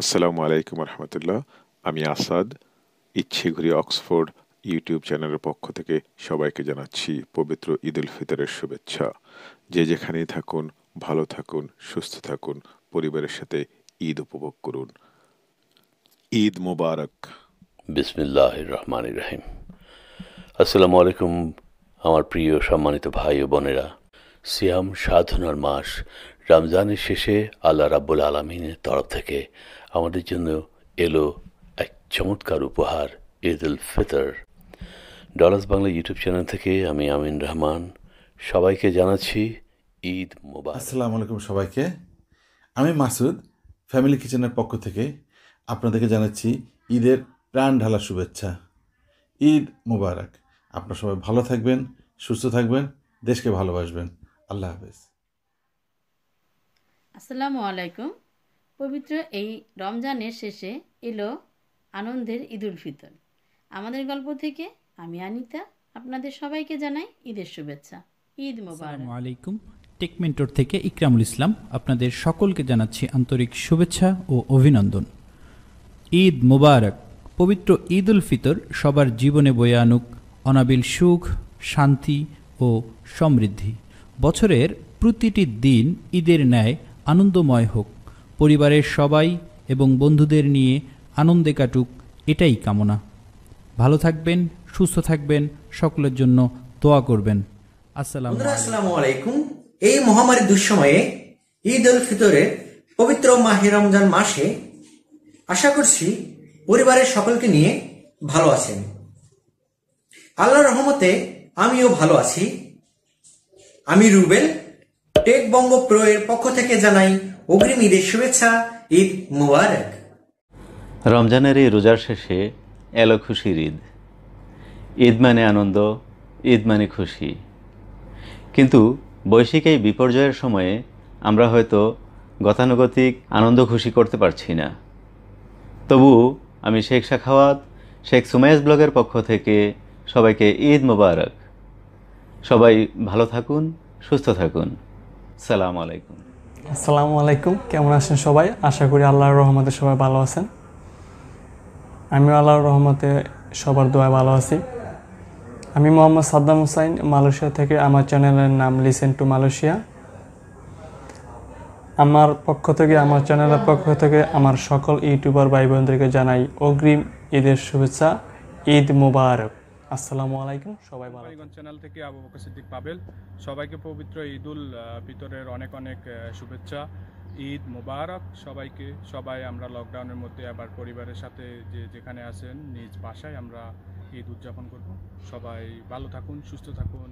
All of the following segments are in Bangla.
আসসালামু আলাইকুম রহমতুল্লাহ। আমি আসাদ, ইচ্ছে ঘুরি অক্সফোর্ড ইউটিউব চ্যানেলের পক্ষ থেকে সবাইকে জানাচ্ছি পবিত্র ঈদ উল ফিতরের শুভেচ্ছা। যে যেখানেই থাকুন, ভালো থাকুন, সুস্থ থাকুন, পরিবারের সাথে ঈদ উপভোগ করুন। ঈদ মোবারক। বিসমিল্লাহ রহমান রহিম। আসসালামু আলাইকুম আমার প্রিয় সম্মানিত ভাই ও বোনেরা। সিয়াম সাধনার মাস রমজানের শেষে আল্লাহ রাব্বুল আলমিনের তরফ থেকে আমাদের জন্য এলো এক চমৎকার উপহার Eid ul Fitr. Dollars Bangla YouTube channel থেকে আমি আমিন রহমান। সবাইকে জানাচ্ছি ঈদ মোবারক। আসসালামু আলাইকুম সবাইকে। আমি মাসুদ ফ্যামিলি কিচেনের পক্ষ থেকে আপনাদেরকে জানাচ্ছি ঈদের প্রাণ ঢালা শুভেচ্ছা। ঈদ মোবারক। আপনারা সবাই ভালো থাকবেন সুস্থ থাকবেন দেশকে ভালোবাসবেন। আল্লাহ হাফেজ। আসসালামু আলাইকুম। পবিত্র এই রমজানের শেষে এলো আনন্দের ঈদুল ফিতর। আমাদের গল্প থেকে আমি আনিতা, আপনাদের সবাইকে জানাই ঈদের শুভেচ্ছা। ঈদ মোবারক। আলাইকুম। টেকমেন্টর থেকে ইকরামুল ইসলাম, আপনাদের সকলকে জানাচ্ছি আন্তরিক শুভেচ্ছা ও অভিনন্দন। ঈদ মোবারক, পবিত্র ঈদ উল ফিতর সবার জীবনে বয়ে আনুক অনাবিল সুখ, শান্তি ও সমৃদ্ধি। বছরের প্রতিটি দিন ঈদের ন্যায় আনন্দময় হোক। পরিবারের সবাই এবং বন্ধুদের নিয়ে আনন্দে কাটুক এটাই কামনা। ভালো থাকবেন সুস্থ থাকবেন সকলের জন্য দোয়া করবেন। আসসালাম আসসালামু আলাইকুম। এই মহামারী দুঃসময়ে ঈদ উল ফিতরের পবিত্র মাহে রমজান মাসে আশা করছি পরিবারের সকলকে নিয়ে ভালো আছেন। আল্লাহর রহমতে আমিও ভালো আছি। আমি রুবেল টেক বঙ্গ প্রো এর পক্ষ থেকে জানাই অগ্রিম ঈদের শুভেচ্ছা, ঈদ মুবারক। রমজানের এই রোজার শেষে এলো খুশির ঈদ। ঈদ মানে আনন্দ, ঈদ মানে খুশি। কিন্তু বৈশ্বিক এই বিপর্যয়ের সময়ে আমরা হয়তো গতানুগতিক আনন্দ খুশি করতে পারছি না। তবু আমি শেখ শাখাওয়াত, শেখ সুমাইজ ব্লগের পক্ষ থেকে সবাইকে ঈদ মোবারক। সবাই ভালো থাকুন, সুস্থ থাকুন। সালাম আলাইকুম। আসসালামু আলাইকুম, কেমন আছেন সবাই? আশা করি আল্লাহর রহমতে সবাই ভালো আছেন। আমিও আল্লাহর রহমতে সবার দোয়া ভালো আছি। আমি মোহাম্মদ সাদ্দাম হুসাইন, মালয়েশিয়া থেকে আমার চ্যানেলের নাম লিসেন টু মালয়েশিয়া আমার পক্ষ থেকে, আমার চ্যানেলের পক্ষ থেকে আমার সকল ইউটিউবার ভাই বোনদেরকে জানাই অগ্রিম ঈদের শুভেচ্ছা, ঈদ মুবারক। আসসালামু আলাইকুম সবাই ভালো থাকবেন। চ্যানেল থেকে আবু বকর সিদ্দিক পাবেল। সবাইকে পবিত্র ঈদুল ফিতরের অনেক অনেক শুভেচ্ছা। ঈদ মোবারক সবাইকে। সবাই আমরা লকডাউনের মধ্যে আবার পরিবারের সাথে যে যেখানে আছেন নিজ বাসায় আমরা ঈদ উদযাপন করব। সবাই ভালো থাকুন সুস্থ থাকুন।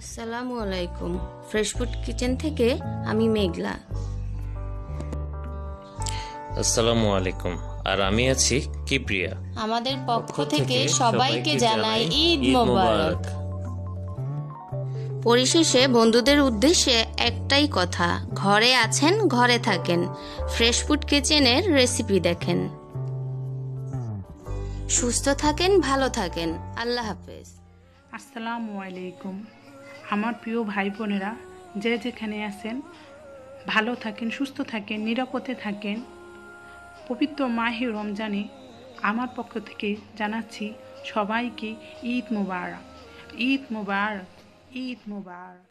আসসালামু আলাইকুম। ফ্রেশ ফুড কিচেন থেকে আমি মেঘলা। আসসালামু আলাইকুম। আর আমি আছি কিপ্রিয়া। আমাদের পক্ষ থেকে সবাইকে জানাই ঈদ মোবারক। পরিশেষে বন্ধুদের উদ্দেশ্যে একটাই কথা ঘরে আছেন ঘরে থাকেন। ফ্রেশ ফুড কিচেনের রেসিপি দেখেন। সুস্থ থাকেন ভালো থাকেন। আল্লাহ হাফেজ। আসসালামু আলাইকুম। আমার প্রিয় ভাই বোনেরা যে যেখানে আছেন ভালো থাকেন সুস্থ থাকেন নিরাপদে থাকেন। পবিত্র মাহে রমজানে আমার পক্ষ থেকে জানাচ্ছি সবাইকে ঈদ মুবারক। ঈদ মুবারক ঈদ মুবারক।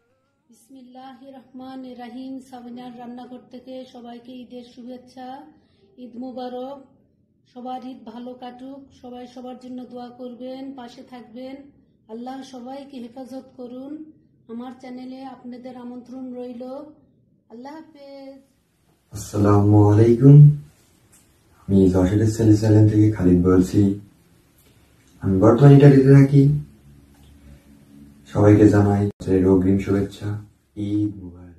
বিসমিল্লাহ রহমান রাহিম। সাবিনার রান্নাঘর থেকে সবাইকে ঈদের শুভেচ্ছা ঈদ মুবারক। সবার ঈদ ভালো কাটুক সবাই সবার জন্য দোয়া করবেন পাশে থাকবেন। আল্লাহ সবাইকে হেফাজত করুন। আমার চ্যানেলে আপনাদের আমন্ত্রণ রইল। আল্লাহ হাফেজ। আসসালামু আলাইকুম। আমি যশোরের সেলি থেকে খালিদ বলছি, আমি বর্তমানে ইটালিতে থাকি। সবাইকে জানাই অগ্রিম শুভেচ্ছা। ঈদ মুবারক।